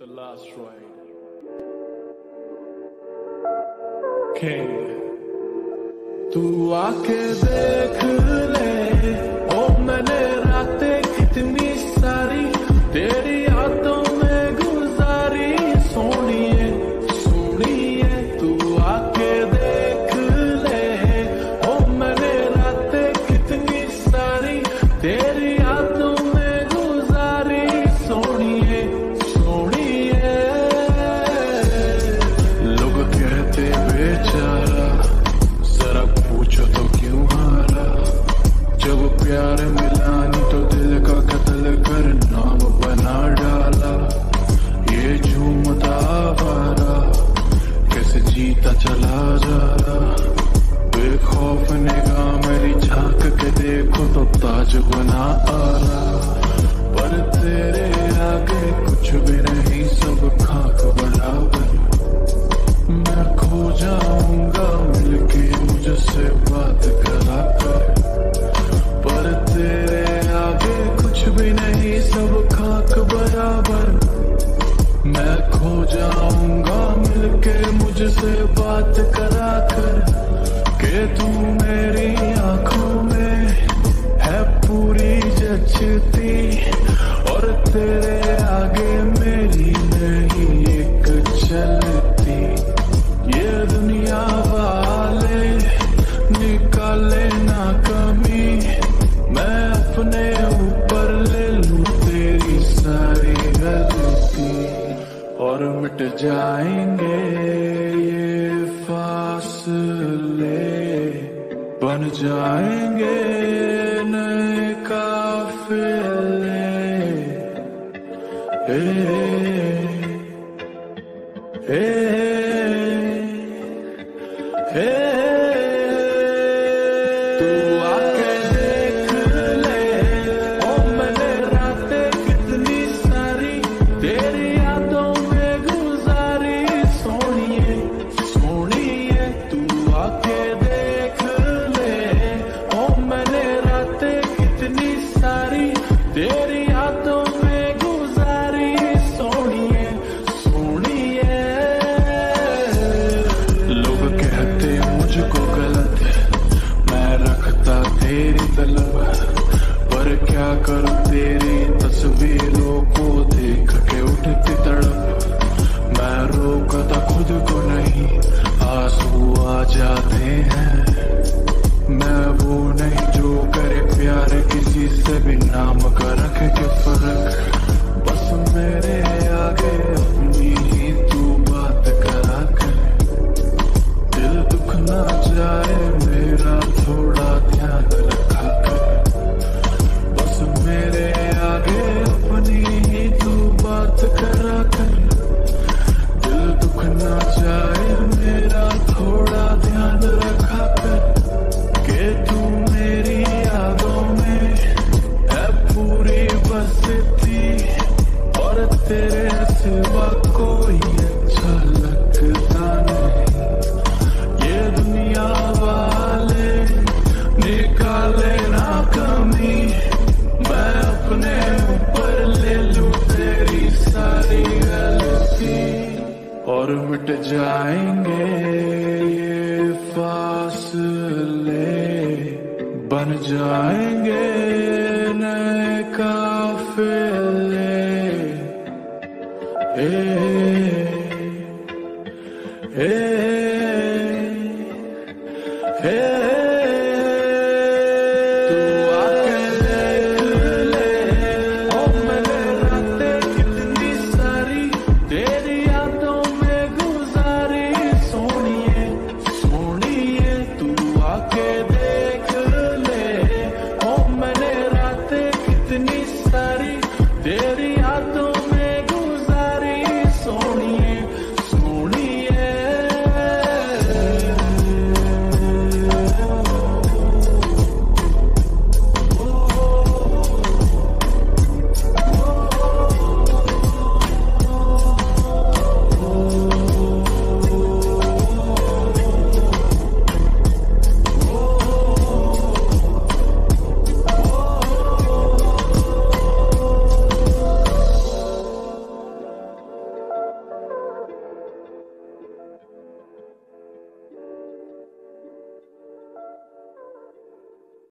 The last ride. King. Tu aake dekh le, oh maine raate kitni sari, teri aaton mein guzari, soniye, soniye. Tu aake dekh le, oh maine raate kitni sari, मोहताज बना आरा, पर तेरे आगे कुछ भी नहीं, सब खाक बराबर। मैं खो जाऊँगा, मिलके मुझसे बात करा कर पर तेरे आगे कुछ भी नहीं, सब खाक बराबर। मैं खो जाऊँगा, मिलके मुझसे बात करा कर के तू मेरी आँखों और मिट जाएँगे ये फासले। बन जाएँगे नए काफिले। ए, ए, ए, ए, ए। I'm gonna for मिट जाएँगे ये फासले। बन जाएँगे नए काफिले। ए, ए, ए, ए